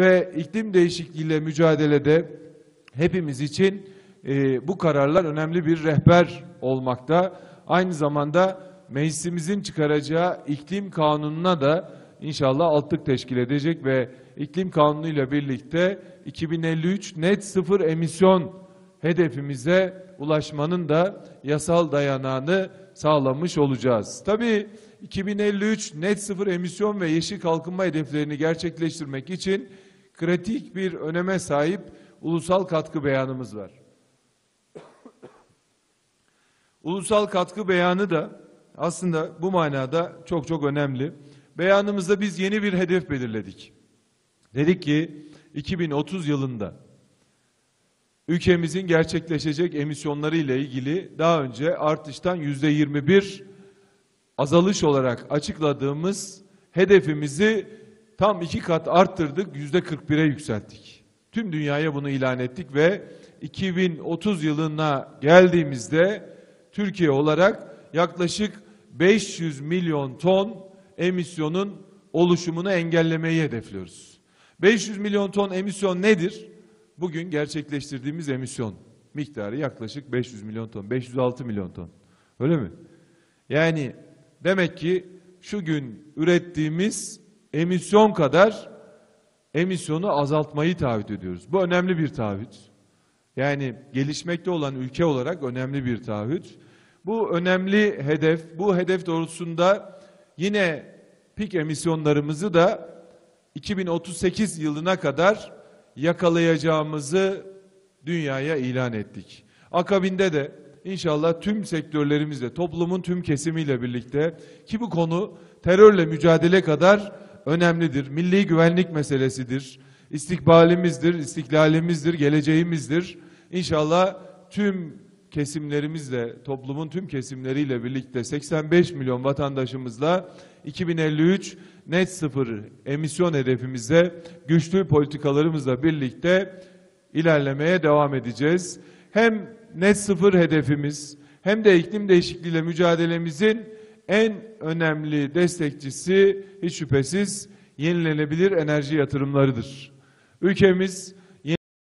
ve iklim değişikliğiyle mücadelede hepimiz için e, bu kararlar önemli bir rehber olmakta. Aynı zamanda meclisimizin çıkaracağı iklim kanununa da inşallah altlık teşkil edecek ve iklim kanunu ile birlikte 2053 net sıfır emisyon hedefimize ulaşmanın da yasal dayanağını sağlamış olacağız. Tabii 2053 net sıfır emisyon ve yeşil kalkınma hedeflerini gerçekleştirmek için kritik bir öneme sahip ulusal katkı beyanımız var. Ulusal katkı beyanı da aslında bu manada çok çok önemli. Beyanımızda biz yeni bir hedef belirledik. Dedik ki 2030 yılında ülkemizin gerçekleşecek emisyonları ile ilgili daha önce artıştan yüzde 21 azalış olarak açıkladığımız hedefimizi tam iki kat arttırdık, yüzde 41'e yükselttik. Tüm dünyaya bunu ilan ettik ve 2030 yılına geldiğimizde Türkiye olarak yaklaşık 500 milyon ton emisyonun oluşumunu engellemeyi hedefliyoruz. 500 milyon ton emisyon nedir? Bugün gerçekleştirdiğimiz emisyon miktarı yaklaşık 500 milyon ton, 506 milyon ton. Öyle mi? Yani demek ki şu gün ürettiğimiz emisyon kadar emisyonu azaltmayı taahhüt ediyoruz. Bu önemli bir taahhüt. Yani gelişmekte olan ülke olarak önemli bir taahhüt. Bu önemli hedef, bu hedef doğrultusunda yine pik emisyonlarımızı da 2038 yılına kadar yakalayacağımızı dünyaya ilan ettik. Akabinde de inşallah tüm sektörlerimizle, toplumun tüm kesimiyle birlikte ki bu konu terörle mücadele kadar önemlidir. Milli güvenlik meselesidir. İstikbalimizdir, istiklalimizdir, geleceğimizdir. İnşallah tüm kesimlerimizle, toplumun tüm kesimleriyle birlikte 85 milyon vatandaşımızla 2053 net sıfır emisyon hedefimize güçlü politikalarımızla birlikte ilerlemeye devam edeceğiz. Hem net sıfır hedefimiz hem de iklim değişikliğiyle mücadelemizin en önemli destekçisi hiç şüphesiz yenilenebilir enerji yatırımlarıdır. Ülkemiz